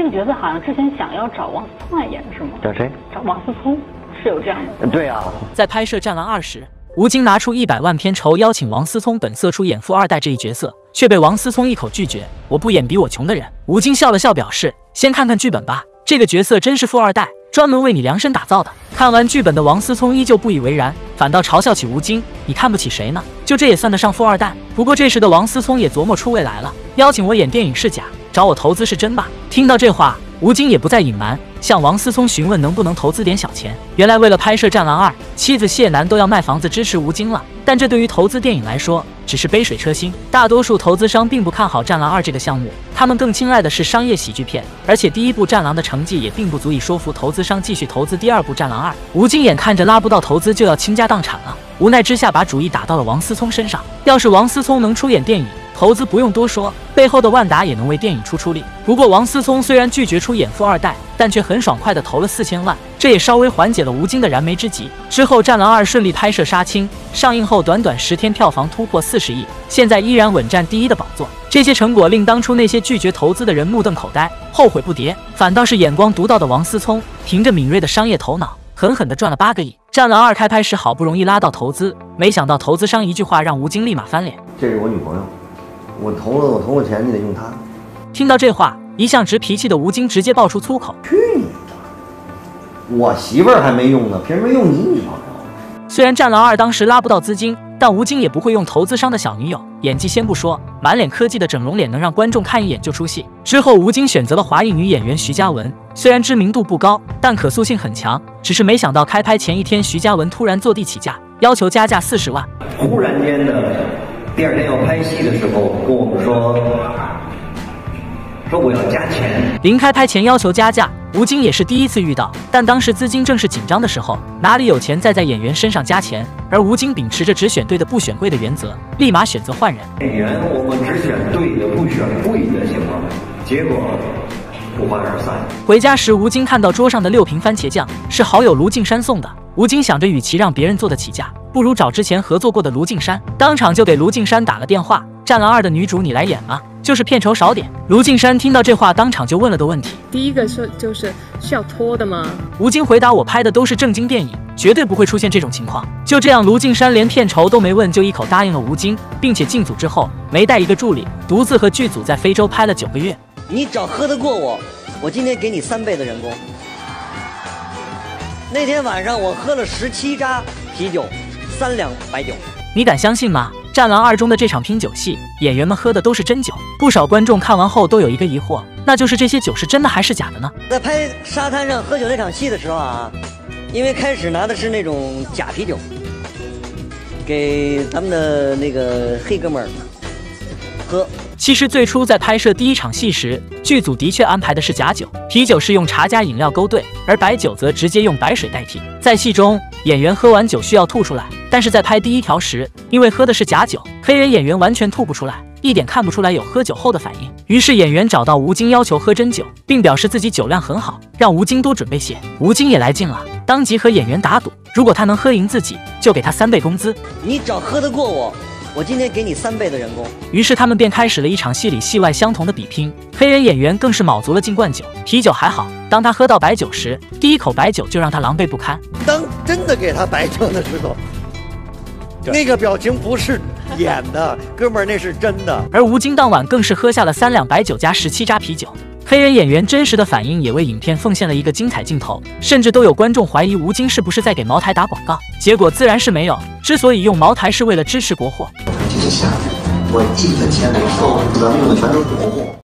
这个角色好像之前想要找王思聪来演是吗？找谁？找王思聪是有这样的。对啊，在拍摄《战狼二》时，吴京拿出一百万片酬邀请王思聪本色出演富二代这一角色，却被王思聪一口拒绝。我不演比我穷的人。吴京笑了笑，表示先看看剧本吧，这个角色真是富二代，专门为你量身打造的。看完剧本的王思聪依旧不以为然，反倒嘲笑起吴京：“你看不起谁呢？就这也算得上富二代？”不过这时的王思聪也琢磨出未来了，邀请我演电影是假，找我投资是真吧？听到这话，吴京也不再隐瞒，向王思聪询问能不能投资点小钱。原来为了拍摄《战狼二》，妻子谢楠都要卖房子支持吴京了。但这对于投资电影来说，只是杯水车薪。大多数投资商并不看好《战狼二》这个项目，他们更青睐的是商业喜剧片。而且第一部《战狼》的成绩也并不足以说服投资商继续投资第二部《战狼二》。吴京眼看着拉不到投资就要倾家荡产了，无奈之下把主意打到了王思聪身上。要是王思聪能出演电影，投资不用多说，背后的万达也能为电影出出力。不过王思聪虽然拒绝出演富二代，但却很爽快的投了四千万，这也稍微缓解了吴京的燃眉之急。之后《战狼二》顺利拍摄杀青，上映后短短十天票房突破四十亿，现在依然稳占第一的宝座。这些成果令当初那些拒绝投资的人目瞪口呆，后悔不迭。反倒是眼光独到的王思聪，凭着敏锐的商业头脑，狠狠地赚了八个亿。《战狼二》开拍时好不容易拉到投资，没想到投资商一句话让吴京立马翻脸。这是我女朋友，我投了我投了钱，你得用它。听到这话，一向直脾气的吴京直接爆出粗口。去你的！我媳妇儿还没用呢，凭什么用你女朋友？虽然《战狼二》当时拉不到资金，但吴京也不会用投资商的小女友。演技先不说，满脸科技的整容脸能让观众看一眼就出戏。之后，吴京选择了华裔女演员徐嘉雯，虽然知名度不高，但可塑性很强。只是没想到开拍前一天，徐嘉雯突然坐地起价，要求加价四十万。忽然间的，第二天要拍戏的时候跟我们说，说我要加钱。临开拍前要求加价，吴京也是第一次遇到。但当时资金正是紧张的时候，哪里有钱再在演员身上加钱？而吴京秉持着只选对的不选贵的原则，立马选择换人。演员我们只选对的，不选贵的，行吗？结果不欢而散。回家时，吴京看到桌上的六瓶番茄酱是好友卢靖姗送的。吴京想着，与其让别人做得起价，不如找之前合作过的卢靖姗，当场就给卢靖姗打了电话。《战狼二》的女主，你来演吗？就是片酬少点。卢靖姗听到这话，当场就问了个问题：第一个是就是需要拖的吗？吴京回答：我拍的都是正经电影，绝对不会出现这种情况。就这样，卢靖姗连片酬都没问，就一口答应了吴京，并且进组之后没带一个助理，独自和剧组在非洲拍了九个月。你只要喝得过我，我今天给你三倍的人工。那天晚上我喝了十七扎啤酒，三两白酒。你敢相信吗？《战狼二》中的这场拼酒戏，演员们喝的都是真酒。不少观众看完后都有一个疑惑，那就是这些酒是真的还是假的呢？在拍沙滩上喝酒那场戏的时候啊，因为开始拿的是那种假啤酒，给咱们的那个黑哥们儿喝。其实最初在拍摄第一场戏时，剧组的确安排的是假酒，啤酒是用茶加饮料勾兑，而白酒则直接用白水代替。在戏中，演员喝完酒需要吐出来，但是在拍第一条时，因为喝的是假酒，黑人演员完全吐不出来，一点看不出来有喝酒后的反应。于是演员找到吴京要求喝真酒，并表示自己酒量很好，让吴京多准备些。吴京也来劲了，当即和演员打赌，如果他能喝赢自己，就给他三倍工资。你只要喝得过我。我今天给你三倍的人工。于是他们便开始了一场戏里戏外相同的比拼。黑人演员更是卯足了劲灌酒，啤酒还好，当他喝到白酒时，第一口白酒就让他狼狈不堪。当真的给他白酒的时候，那个表情不是演的，哥们儿那是真的。而吴京当晚更是喝下了三两白酒加十七扎啤酒。黑人演员真实的反应也为影片奉献了一个精彩镜头，甚至都有观众怀疑吴京是不是在给茅台打广告。结果自然是没有。之所以用茅台，是为了支持国货。这是下我进的钱没收，咱们用的全都是国货。